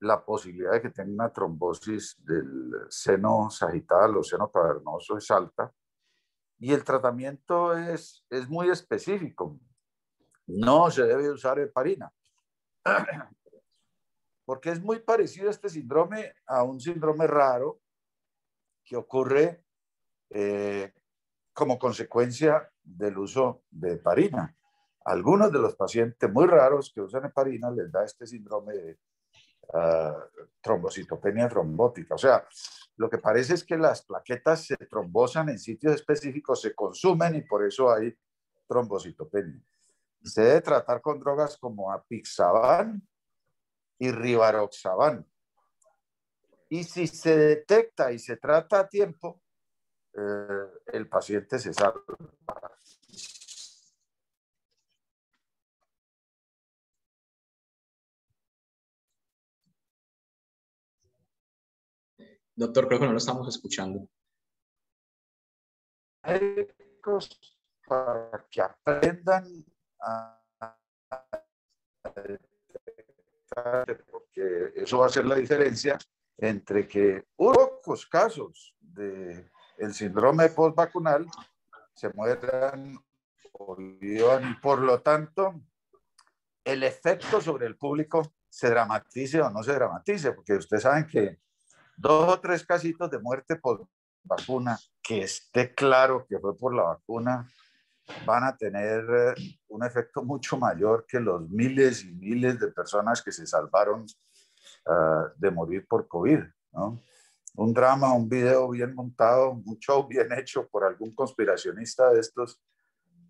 la posibilidad de que tenga una trombosis del seno sagital o seno cavernoso es alta y el tratamiento es, es muy específico. No se debe usar heparina. Porque es muy parecido este síndrome a un síndrome raro que ocurre eh, como consecuencia del uso de heparina. Algunos de los pacientes muy raros que usan heparina les da este síndrome de uh, trombocitopenia trombótica. O sea, lo que parece es que las plaquetas se trombosan en sitios específicos, se consumen y por eso hay trombocitopenia. Se debe tratar con drogas como apixaban y rivaroxaban. Y si se detecta y se trata a tiempo, eh, el paciente se salva. Doctor, creo que no lo estamos escuchando. Para que aprendan a porque eso va a ser la diferencia entre que pocos casos de el síndrome postvacunal se muestran o y por lo tanto el efecto sobre el público se dramatice o no se dramatice, porque ustedes saben que dos o tres casitos de muerte por vacuna, que esté claro que fue por la vacuna, van a tener eh, un efecto mucho mayor que los miles y miles de personas que se salvaron uh, de morir por COVID. ¿no? Un drama, un video bien montado, un show bien hecho por algún conspiracionista de estos,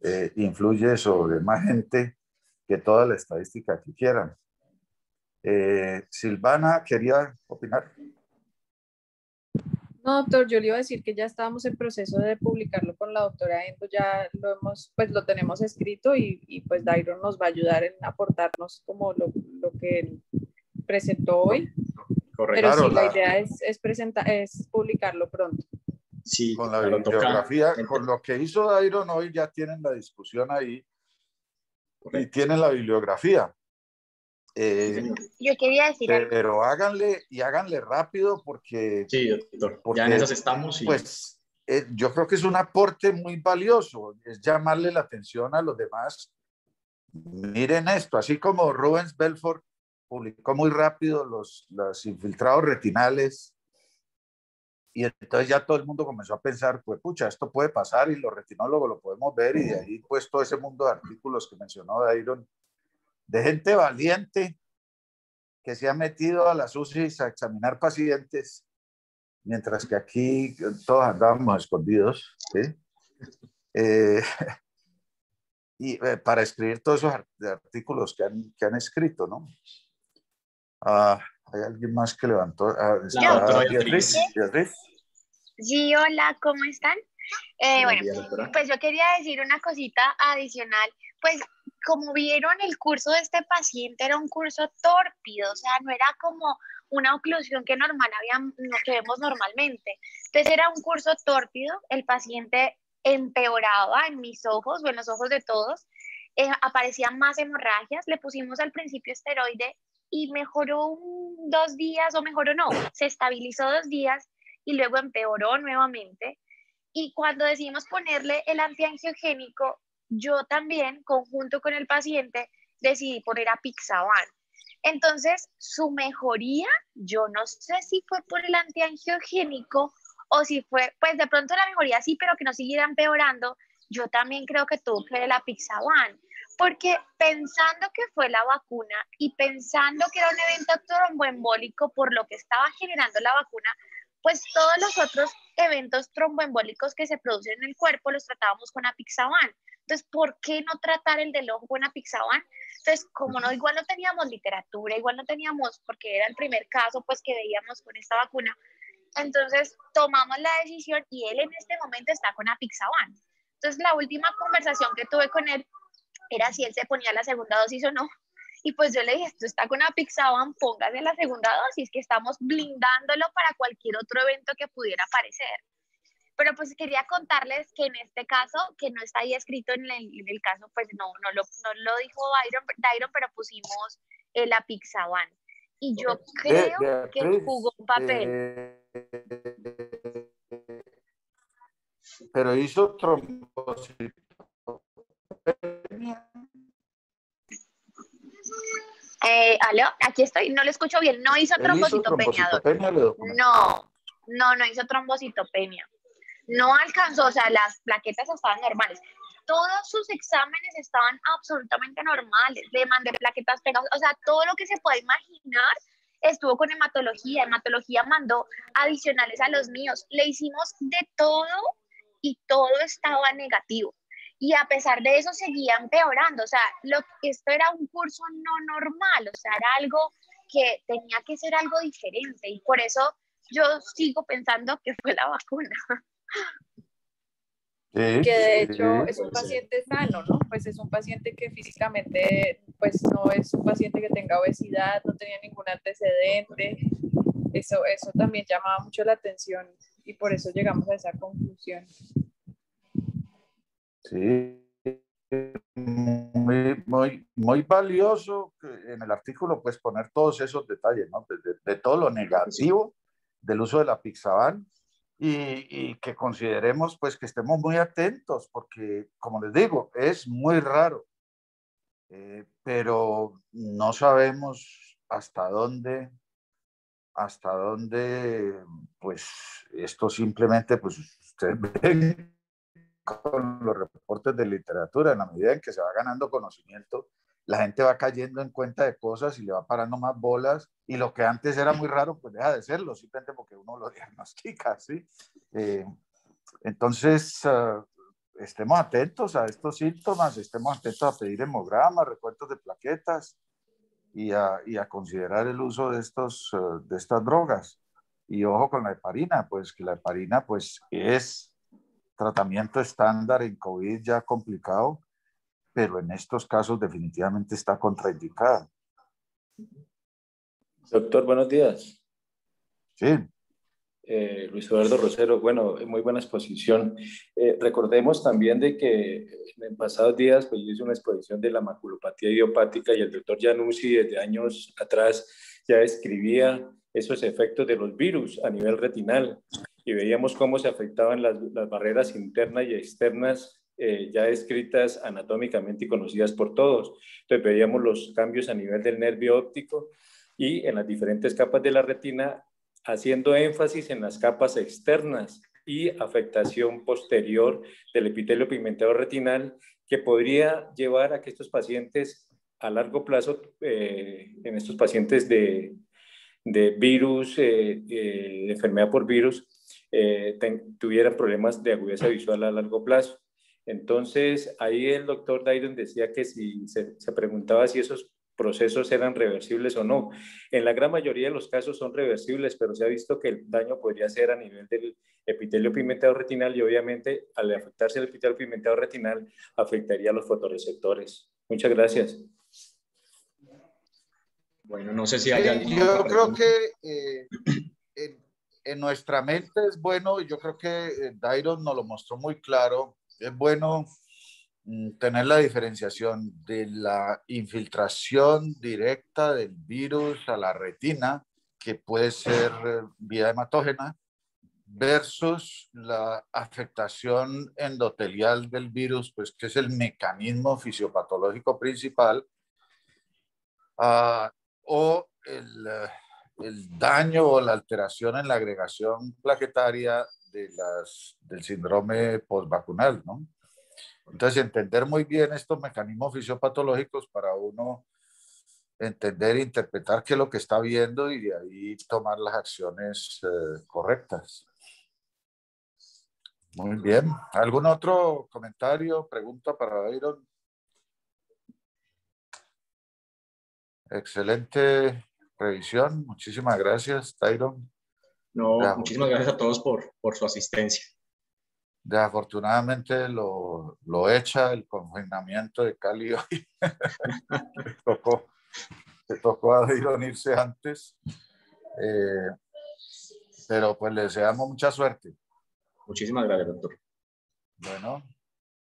eh, influye sobre más gente que toda la estadística que quieran. Eh, Silvana, ¿quería opinar? No, doctor, yo le iba a decir que ya estábamos en proceso de publicarlo con la doctora Endo, ya lo hemos, pues lo tenemos escrito y, y pues Dairon nos va a ayudar en aportarnos como lo, lo que él presentó hoy. Correcto. Pero sí, la, idea es, es, presentar, es publicarlo pronto. Sí, con la bibliografía, con lo que hizo Dairon hoy ya tienen la discusión ahí y tienen la bibliografía. Eh, Yo quería decir Pero háganle y háganle rápido porque. Sí, doctor. Porque, ya en esas estamos. Pues eh, yo creo que es un aporte muy valioso, es llamarle la atención a los demás. Miren esto, así como Rubens Belfort publicó muy rápido los, los infiltrados retinales y entonces ya todo el mundo comenzó a pensar, pues pucha, esto puede pasar y los retinólogos lo podemos ver y de ahí pues todo ese mundo de artículos que mencionó Dairon de gente valiente que se ha metido a las UCIs a examinar pacientes, mientras que aquí todos andábamos escondidos, eh, y eh, para escribir todos esos artículos que han, que han escrito, ¿no? Ah, ¿Hay alguien más que levantó? Ah, Sí, hola, ¿cómo están? Eh, bueno, pues yo quería decir una cosita adicional. Pues como vieron, el curso de este paciente era un curso tórpido, o sea, no era como una oclusión que normal había, que vemos normalmente. Entonces era un curso tórpido, el paciente empeoraba en mis ojos o en los ojos de todos, eh, aparecían más hemorragias, le pusimos al principio esteroide y mejoró dos días o mejoró no, se estabilizó dos días y luego empeoró nuevamente. Y cuando decidimos ponerle el antiangiogénico, yo también, conjunto con el paciente, decidí poner a Pixaban. Entonces, su mejoría, yo no sé si fue por el antiangiogénico o si fue, pues de pronto la mejoría sí, pero que no siguiera empeorando, yo también creo que tuvo que ver la Pixaban, porque pensando que fue la vacuna y pensando que era un evento tromboembólico por lo que estaba generando la vacuna, pues todos los otros eventos tromboembólicos que se producen en el cuerpo los tratábamos con apixaban. Entonces, ¿por qué no tratar el del ojo con apixaban? Entonces, como no, igual no teníamos literatura, igual no teníamos, porque era el primer caso pues que veíamos con esta vacuna, entonces tomamos la decisión y él en este momento está con apixaban. Entonces, la última conversación que tuve con él era si él se ponía la segunda dosis o no. Y pues yo le dije, esto está con Apixaban, póngase la segunda dosis, que estamos blindándolo para cualquier otro evento que pudiera aparecer. Pero pues quería contarles que en este caso, que no está ahí escrito en el, caso, pues no, no, lo, no lo dijo Dairon, pero pusimos el Apixaban. Y yo creo que jugó un papel. Eh, pero hizo trombosis eh, ¿Aló? Aquí estoy, no lo escucho bien. No hizo trombocitopenia. No, no, no hizo trombocitopenia. No alcanzó, o sea, las plaquetas estaban normales. Todos sus exámenes estaban absolutamente normales. Le mandé plaquetas pegadas, o sea, todo lo que se puede imaginar estuvo con hematología. Hematología mandó adicionales a los míos. Le hicimos de todo y todo estaba negativo. Y a pesar de eso seguía empeorando. O sea, lo, esto era un curso no normal, o sea, era algo que tenía que ser algo diferente. Y por eso yo sigo pensando que fue la vacuna. que de hecho es un paciente sano, ¿no? Pues es un paciente que físicamente, pues no es un paciente que tenga obesidad, no tenía ningún antecedente. Eso, eso también llamaba mucho la atención y por eso llegamos a esa conclusión. Sí, muy, muy, muy valioso en el artículo, pues poner todos esos detalles, ¿no? De, todo lo negativo del uso de la Pixaban y, y, que consideremos, pues, que estemos muy atentos, porque, como les digo, es muy raro, eh, pero no sabemos hasta dónde hasta dónde, pues, esto simplemente, pues, ustedes ven con los reportes de literatura, en la medida en que se va ganando conocimiento, la gente va cayendo en cuenta de cosas y le va parando más bolas y lo que antes era muy raro, pues deja de serlo, simplemente porque uno lo diagnostica, ¿sí? Eh, entonces, uh, estemos atentos a estos síntomas, estemos atentos a pedir hemogramas, recuentos de plaquetas y a, y a considerar el uso de, estos, uh, de estas drogas. Y ojo con la heparina, pues que la heparina pues es tratamiento estándar en COVID ya complicado, pero en estos casos definitivamente está contraindicada. Doctor, buenos días. Sí. Eh, Luis Eduardo Rosero, bueno, muy buena exposición. Eh, recordemos también de que en pasados días pues, yo hice una exposición de la maculopatía idiopática y el doctor Januzzi desde años atrás ya escribía esos efectos de los virus a nivel retinal y veíamos cómo se afectaban las, las barreras internas y externas eh, ya descritas anatómicamente y conocidas por todos. Entonces veíamos los cambios a nivel del nervio óptico y en las diferentes capas de la retina, haciendo énfasis en las capas externas y afectación posterior del epitelio pigmentado retinal que podría llevar a que estos pacientes a largo plazo, eh, en estos pacientes de, de virus, eh, de enfermedad por virus, eh, tuvieran problemas de agudeza visual a largo plazo. Entonces, ahí el doctor Dairon decía que si se, preguntaba si esos procesos eran reversibles o no. En la gran mayoría de los casos son reversibles, pero se ha visto que el daño podría ser a nivel del epitelio pigmentado retinal y obviamente al afectarse el epitelio pigmentado retinal afectaría a los fotorreceptores. Muchas gracias. Bueno, no sé si hay alguien. Yo creo que eh, en nuestra mente es bueno, y yo creo que eh, Dairon nos lo mostró muy claro, es bueno mm, tener la diferenciación de la infiltración directa del virus a la retina, que puede ser eh, vía hematógena, versus la afectación endotelial del virus, pues que es el mecanismo fisiopatológico principal, uh, o el, eh, el daño o la alteración en la agregación plaquetaria de las, del síndrome postvacunal, ¿no? Entonces, entender muy bien estos mecanismos fisiopatológicos para uno entender e interpretar qué es lo que está viendo y de ahí tomar las acciones eh, correctas. Muy bien. ¿Algún otro comentario, pregunta para Iron? Excelente revisión. Muchísimas gracias, Tyron. No, muchísimas gracias a todos por, por su asistencia. Desafortunadamente lo, lo echa el confinamiento de Cali hoy. le tocó, le tocó a Tyron irse antes. Eh, pero pues le deseamos mucha suerte. Muchísimas gracias, doctor. Bueno.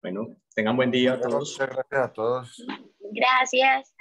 Bueno, tengan buen día a todos. Muchas gracias a todos. Gracias.